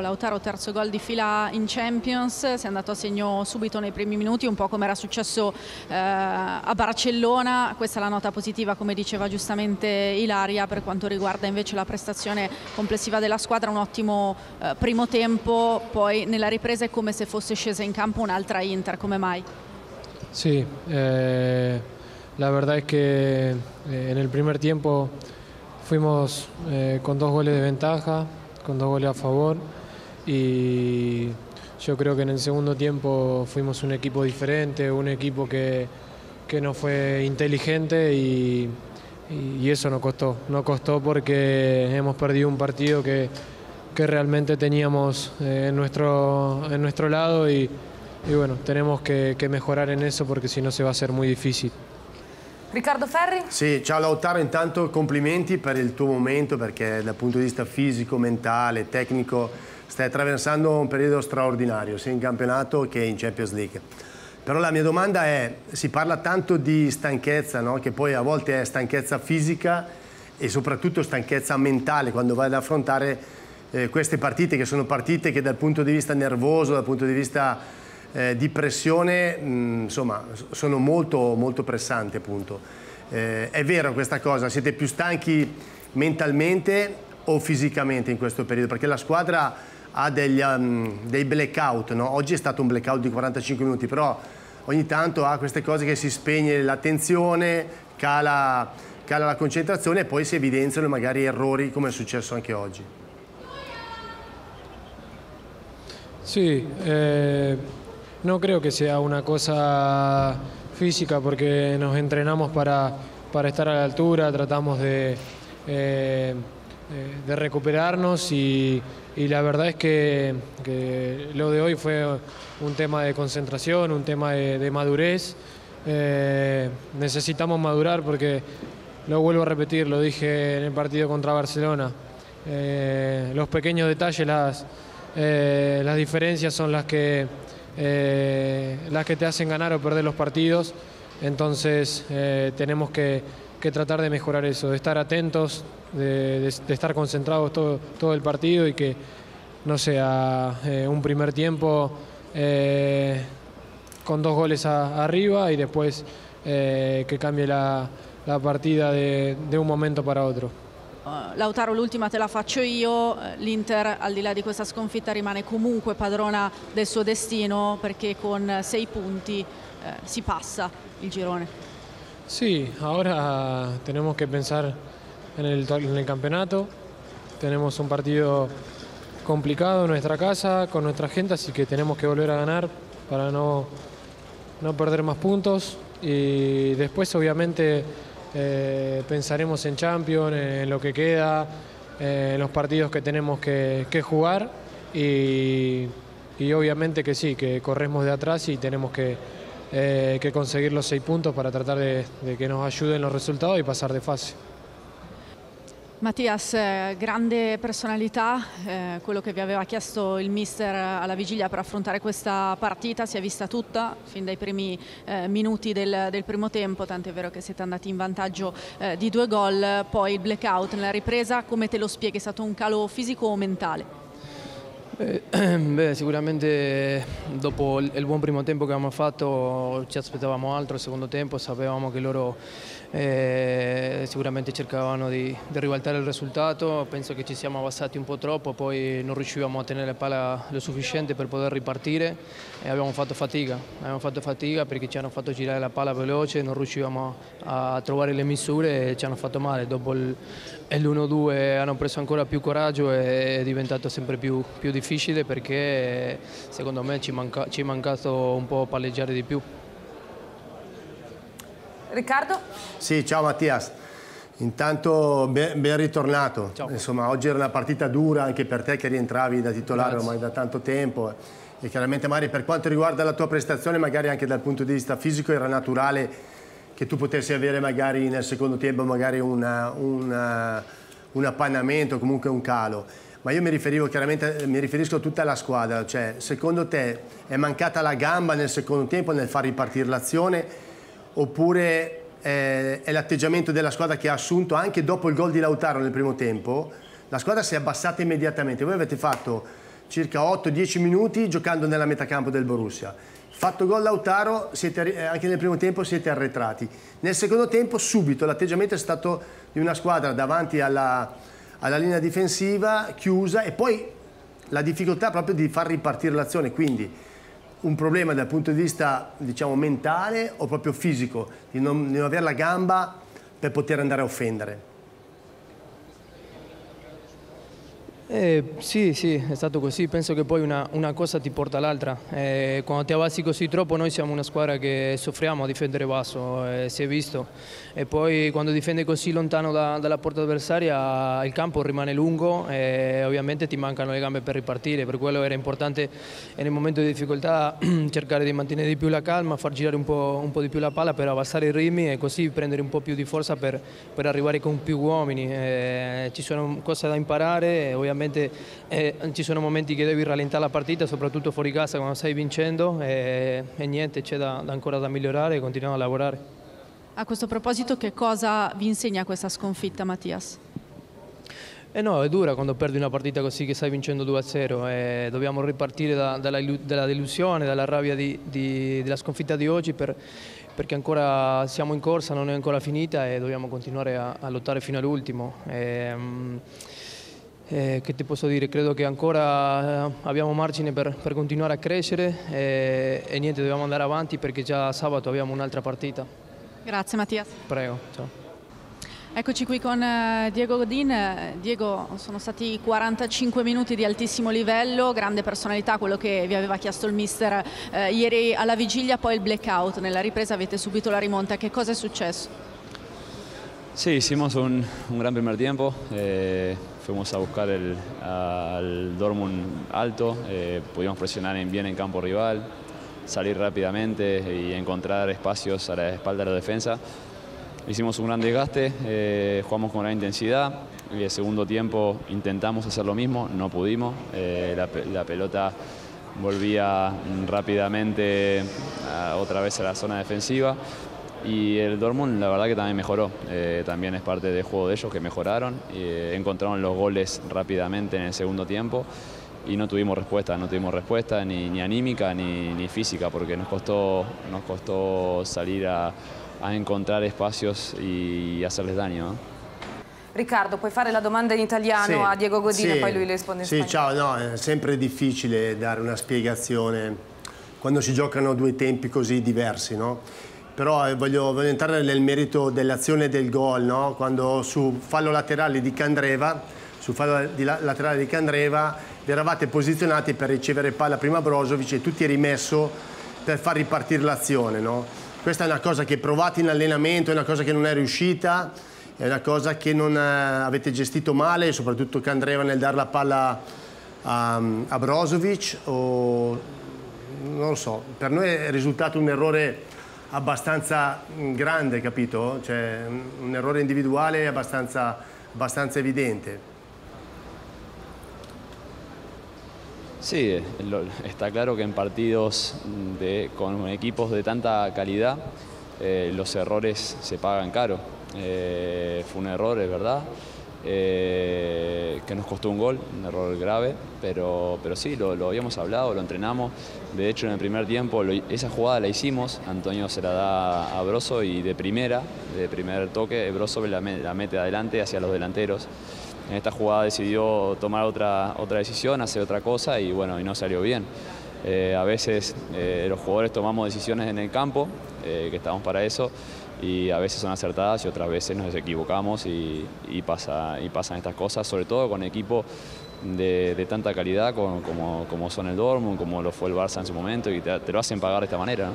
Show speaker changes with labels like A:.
A: Lautaro terzo gol di fila in Champions, si è andato a segno subito nei primi minuti, un po' come era successo eh, a Barcellona, questa è la nota positiva come diceva giustamente Ilaria per quanto riguarda invece la prestazione complessiva della squadra, un ottimo eh, primo tempo, poi nella ripresa è come se fosse scesa in campo un'altra Inter, come mai?
B: Sì, eh, la verdad es que eh, en el primer tiempo fuimos eh, con dos goles de ventaja, con dos goles a favor. Y yo creo que en el segundo tiempo fuimos un equipo diferente, un equipo que, que no fue inteligente y, y, eso nos costó. Nos costó porque hemos perdido un partido que, que realmente teníamos eh, en, nuestro, en nuestro lado y, y bueno, tenemos que, que mejorar en eso porque si no se va a hacer muy difícil.
C: Riccardo Ferri?
D: Sì, ciao Lautaro, intanto complimenti per il tuo momento perché dal punto di vista fisico, mentale, tecnico stai attraversando un periodo straordinario sia in campionato che in Champions League. Però la mia domanda è, si parla tanto di stanchezza, no? che poi a volte è stanchezza fisica e soprattutto stanchezza mentale quando vai ad affrontare eh, queste partite che sono partite che dal punto di vista nervoso, dal punto di vista eh, di pressione, mh, insomma, sono molto, molto pressanti appunto. Eh, è vero questa cosa, siete più stanchi mentalmente o fisicamente in questo periodo? Perché la squadra ha degli, um, dei blackout, no? oggi è stato un blackout di 45 minuti, però ogni tanto ha queste cose che si spegne l'attenzione, cala, cala la concentrazione e poi si evidenziano magari errori come è successo anche oggi.
B: Sí, eh, no creo que sea una cosa física porque nos entrenamos para, para estar a la altura, tratamos de, eh, de recuperarnos y, y la verdad es que, lo de hoy fue un tema de concentración, un tema de, madurez. Eh, necesitamos madurar porque, lo vuelvo a repetir, lo dije en el partido contra Barcelona, eh, los pequeños detalles, las, eh, las diferencias son las que, las que te hacen ganar o perder los partidos, entonces tenemos que, que tratar de mejorar eso, de estar atentos, de, de, de estar concentrados todo, todo, el partido y que no sea eh, un primer tiempo eh, con dos goles a, arriba y después eh, que cambie la, la partita de, de, un momento para otro.
A: Uh, Lautaro, l'ultima te la faccio io, l'Inter al di là di questa sconfitta rimane comunque padrona del suo destino perché con sei punti eh, si passa il girone.
B: Sí, ahora tenemos que pensar en el, en el campeonato. Tenemos un partido complicado en nuestra casa, con nuestra gente, así que tenemos que volver a ganar para no, no perder más puntos. Y después, obviamente, eh, pensaremos en Champions, en lo que queda, eh, en los partidos que tenemos que, jugar. Y, y, obviamente que sí, que corremos de atrás y tenemos que, eh, que conseguir los seis puntos para tratar de, de que nos ayuden los resultados y pasar de fase.
A: Mattias, eh, grande personalità, eh, quello che vi aveva chiesto il mister alla vigilia per affrontare questa partita si è vista tutta fin dai primi eh, minuti del, del, primo tempo, tanto è vero che siete andati in vantaggio eh, di due gol, poi il blackout nella ripresa, come te lo spieghi? È stato un calo fisico o mentale?
E: Eh, beh, sicuramente dopo il buon primo tempo che abbiamo fatto ci aspettavamo altro, il secondo tempo sapevamo che loro eh, sicuramente cercavano di, di, ribaltare il risultato, penso che ci siamo abbassati un po' troppo, poi non riuscivamo a tenere palla lo sufficiente per poter ripartire e abbiamo fatto fatica, abbiamo fatto fatica perché ci hanno fatto girare la palla veloce, non riuscivamo a, a trovare le misure e ci hanno fatto male, dopo l'1-2 hanno preso ancora più coraggio e è diventato sempre più, più difficile perché secondo me ci, manca, ci è mancato un po' palleggiare di più.
C: Riccardo?
D: Sì, ciao Mattias. Intanto ben, ben ritornato. Ciao. Insomma, oggi era una partita dura anche per te che rientravi da titolare Grazie. ormai da tanto tempo e chiaramente magari per quanto riguarda la tua prestazione, magari anche dal punto di vista fisico era naturale che tu potessi avere magari nel secondo tempo magari una, una, un appannamento, comunque un calo. Ma io mi riferivo chiaramente, mi riferisco a tutta la squadra, cioè secondo te è mancata la gamba nel secondo tempo nel far ripartire l'azione oppure eh, è l'atteggiamento della squadra che ha assunto anche dopo il gol di Lautaro nel primo tempo, la squadra si è abbassata immediatamente, voi avete fatto circa 8-10 minuti giocando nella metacampo del Borussia. Fatto gol Lautaro, siete, eh, anche nel primo tempo siete arretrati. Nel secondo tempo subito l'atteggiamento è stato di una squadra davanti alla, alla linea difensiva chiusa e poi la difficoltà proprio di far ripartire l'azione, quindi un problema dal punto di vista diciamo, mentale o proprio fisico, di non, di non avere la gamba per poter andare a offendere.
E: Eh, sì, sì, è stato così. Penso che poi una, una cosa ti porta all'altra. Eh, quando ti abbassi così troppo, noi siamo una squadra che soffriamo a difendere basso, eh, si è visto. E poi quando difende così lontano da, dalla porta avversaria, il campo rimane lungo e ovviamente ti mancano le gambe per ripartire. Per quello era importante nel momento di difficoltà cercare di mantenere di più la calma, far girare un po', un po di più la palla per abbassare i ritmi e così prendere un po' più di forza per, per arrivare con più uomini. Eh, ci sono cose da imparare, ovviamente ovviamente eh, ci sono momenti che devi rallentare la partita, soprattutto fuori casa quando stai vincendo e, e niente, c'è da, da ancora da migliorare e continuiamo a lavorare.
A: A questo proposito che cosa vi insegna questa sconfitta Mattias?
E: Eh no, è dura quando perdi una partita così che stai vincendo 2-0 e dobbiamo ripartire da, dalla, dalla, delusione, dalla rabbia di, di, della sconfitta di oggi per, perché ancora siamo in corsa, non è ancora finita e dobbiamo continuare a, a lottare fino all'ultimo. Eh, che ti posso dire, credo che ancora eh, abbiamo margine per, per continuare a crescere e, e, niente, dobbiamo andare avanti perché già sabato abbiamo un'altra partita.
A: Grazie Mattia.
E: Prego, ciao.
A: Eccoci qui con eh, Diego Godin. Diego, sono stati 45 minuti di altissimo livello, grande personalità, quello che vi aveva chiesto il mister eh, ieri alla vigilia, poi il blackout. Nella ripresa avete subito la rimonta. Che cosa è successo?
F: Sí, hicimos un, un gran primer tiempo. Eh, fuimos a buscar el, al Dortmund alto, eh, pudimos presionar en, bien en campo rival, salir rápidamente y encontrar espacios a la espalda de la defensa. Hicimos un gran desgaste, eh, jugamos con gran intensidad y el segundo tiempo intentamos hacer lo mismo, no pudimos. La, pelota volvía rápidamente a, otra vez a la zona defensiva y el Dortmund la verdad que también mejoró, eh, también es parte del juego de ellos que mejoraron, eh, encontraron los goles rápidamente en el segundo tiempo y no tuvimos respuesta, no tuvimos respuesta ni, ni anímica ni, ni, física porque nos costó, nos costó salir a, a encontrar espacios y hacerles daño. ¿no?
C: Riccardo, puoi fare la domanda in italiano sì, a Diego Godino
D: sì,
C: e poi lui le risponde in
D: sì,
C: spagnolo.
D: Ciao, no, è sempre difficile dare una spiegazione quando si giocano due tempi così diversi, no? Però eh, voglio, voglio, entrare nel merito dell'azione del gol, no? quando su fallo laterale di Candreva, su fallo di la, laterale di Candreva, vi eravate posizionati per ricevere palla prima Brozovic e tu ti eri messo per far ripartire l'azione. No? Questa è una cosa che provate in allenamento, è una cosa che non è riuscita, è una cosa che non eh, avete gestito male, soprattutto Candreva nel dare la palla a, a Brozovic o non lo so, per noi è risultato un errore abbastanza grande, capito? Cioè un errore individuale abbastanza, evidente.
F: Sí, está claro que en partidos de, con equipos de tanta calidad eh, los errores se pagan caro. Eh, fue un error, es verdad, eh, que nos costó un gol, un error grave, pero, pero sí, lo, lo, habíamos hablado, lo entrenamos. De hecho, en el primer tiempo lo, esa jugada la hicimos, Antonio se la da a Broso y de primera, de primer toque, Broso la, la mete adelante hacia los delanteros. En esta jugada decidió tomar otra, otra decisión, hacer otra cosa y bueno, y no salió bien. Eh, a veces eh, los jugadores tomamos decisiones en el campo, eh, que estamos para eso, y a veces son acertadas y otras veces nos equivocamos y, pasa, y pasan estas cosas, sobre todo con equipos de, tanta calidad como, como, son el Dortmund, como lo fue el Barça en su momento, y te, lo hacen pagar de esta manera.